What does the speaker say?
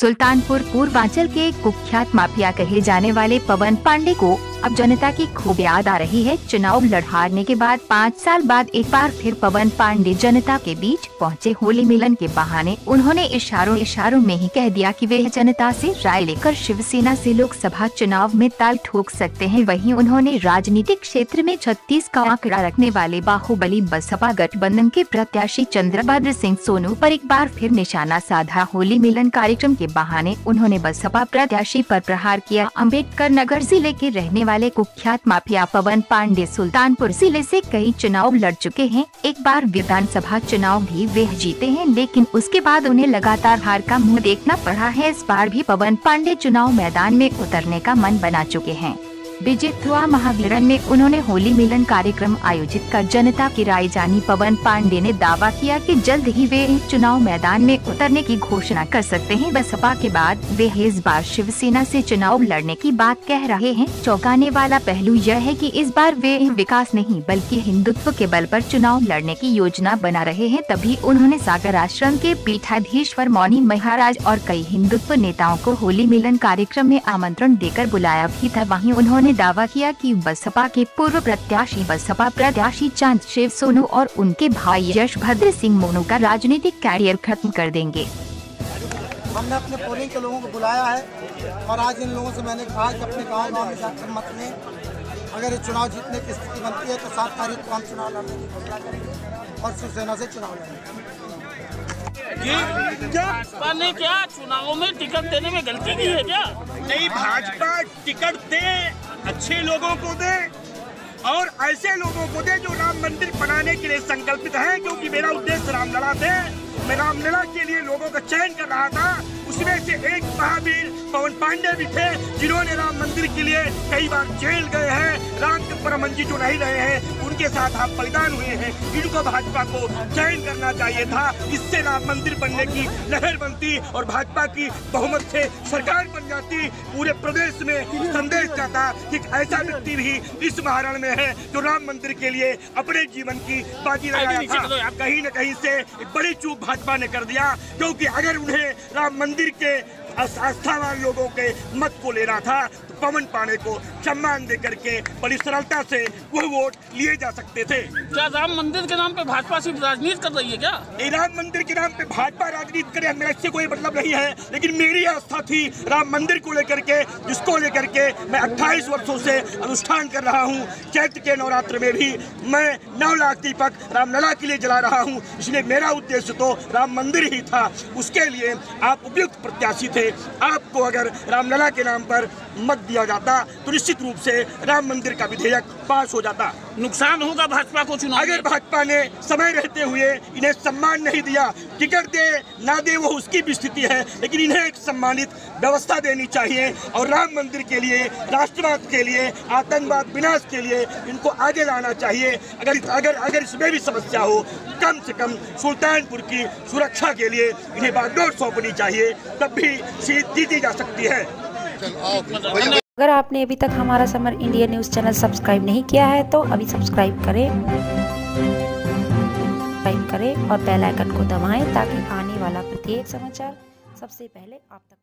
सुल्तानपुर पूर्वांचल के कुख्यात माफिया कहे जाने वाले पवन पांडे को अब जनता की खूब याद आ रही है चुनाव लड़हारने के बाद पाँच साल बाद एक बार फिर पवन पांडे जनता के बीच पहुँचे होली मिलन के बहाने। उन्होंने इशारों इशारों में ही कह दिया कि वे जनता से राय लेकर शिवसेना से लोकसभा चुनाव में ताल ठोक सकते हैं। वहीं उन्होंने राजनीतिक क्षेत्र में छत्तीस का आंकड़ा रखने वाले बाहुबली बसपा गठबंधन के प्रत्याशी चंद्रभद्र सिंह सोनू पर एक बार फिर निशाना साधा। होली मिलन कार्यक्रम के बहाने उन्होंने बसपा प्रत्याशी पर प्रहार किया। अंबेडकर नगर ज़िले के रहने वाले कुख्यात माफिया पवन पांडे सुल्तानपुर ज़िले से कई चुनाव लड़ चुके हैं। एक बार विधानसभा चुनाव भी वे जीते हैं, लेकिन उसके बाद उन्हें लगातार हार का मुँह देखना पड़ा है। इस बार भी पवन पांडे चुनाव मैदान में उतरने का मन बना चुके हैं। बिजित्वा महावीरन में उन्होंने होली मिलन कार्यक्रम आयोजित कर जनता की राय जानी। पवन पांडे ने दावा किया कि जल्द ही वे चुनाव मैदान में उतरने की घोषणा कर सकते हैं। बसपा के बाद वे इस बार शिवसेना से चुनाव लड़ने की बात कह रहे हैं। चौंकाने वाला पहलू यह है कि इस बार वे विकास नहीं, बल्कि हिंदुत्व के बल पर चुनाव लड़ने की योजना बना रहे हैं। तभी उन्होंने सागर आश्रम के पीठाधीश्वर मौनी महाराज और कई हिंदुत्व नेताओं को होली मिलन कार्यक्रम में आमंत्रण देकर बुलाया भी था। वहीं उन्होंने उन्होंने दावा किया कि बसपा के पूर्व प्रत्याशी, बसपा प्रत्याशी चाँद शिव सोनू और उनके भाई यशभद्र सिंह मोनू का राजनीतिक कैरियर खत्म कर देंगे। हमने अपने पोलिंग के लोगों को बुलाया है और आज इन लोगों से मैंने कहा कि अपने गाँव गाँव में जाकर मत लें। अगर ये चुनाव जीतने की स्थिति बनती है तो सात तारीख को हम चुनाव लड़ने की घोषणा करेंगे और शिवसेना से चुनाव लड़ेंगे। भाजपा ने क्या? चुनाव में टिकट देने में गलती की है क्या? नहीं भाजपा टिकट दे अच्छे लोगों को दे और ऐसे लोगों को दे जो राम मंदिर बनाने के लिए संकल्पित हैं क्योंकि मेरा उद्देश्य रामलला थे मैं रामलला के लिए लोगों का चयन कर रहा था। उसमें से एक महावीर पवन पांडे भी थे जिन्होंने राम मंदिर के लिए कई बार जेल गए हैं। राम के परमंजी जो नहीं रहे हैं उनके साथ आप बलिदान हुए हैं इनको भाजपा को चयन करना चाहिए था। इससे राम मंदिर बनने की लहर बनती और भाजपा की बहुमत से सरकार बन जाती। पूरे प्रदेश में संदेश जाता कि ऐसा व्यक्ति भी इस महारण में है जो राम मंदिर के लिए अपने जीवन की बाजी लगाया था। कहीं न कहीं से एक बड़ी चूक भाजपा ने कर दिया क्योंकि अगर उन्हें राम मंदिर के आस्थावान लोगों के मत को लेना था तो पवन पांडे को सम्मान दे करके बड़ी सरलता से वो वोट लिए जा सकते थे। क्या राम मंदिर के नाम पे भाजपा सिर्फ़ राजनीति कर रही है क्या? नहीं राम मंदिर के नाम पे भाजपा राजनीति करे मेरा इससे कोई मतलब नहीं है लेकिन मेरी आस्था थी राम मंदिर को लेकर के जिसको लेकर के मैं अट्ठाईस वर्षो से अनुष्ठान कर रहा हूँ। चैत्र के नवरात्र में भी मैं नौ लाख दीपक रामलला के लिए जला रहा हूँ। इसलिए मेरा उद्देश्य तो राम मंदिर ही था। उसके लिए आप उपयुक्त प्रत्याशी थे। आपको अगर रामलला के नाम पर मत दिया जाता। तो निश्चित रूप से राम मंदिर का विधेयक पास हो जाता। नुकसान होगा भाजपा को चुनाव अगर भाजपा ने समय रहते हुए इन्हें सम्मान नहीं दिया टिकट दे ना दे वो उसकी भी स्थिति है। लेकिन इन्हें एक सम्मानित व्यवस्था देनी चाहिए और राम मंदिर के लिए राष्ट्रवाद के लिए आतंकवाद विनाश के लिए इनको आगे लाना चाहिए। अगर अगर अगर इसमें भी समस्या हो कम से कम सुल्तानपुर की सुरक्षा के लिए इन्हें बागडोर सौंपनी चाहिए तब भी सीट जीती जा सकती है। अगर आपने अभी तक हमारा Samar India news channel subscribe नहीं किया है तो अभी सब्सक्राइब करें। सब्सक्राइब करें और बेल आइकन को दबाएँ ताकि आने वाला प्रत्येक समाचार सबसे पहले आप तक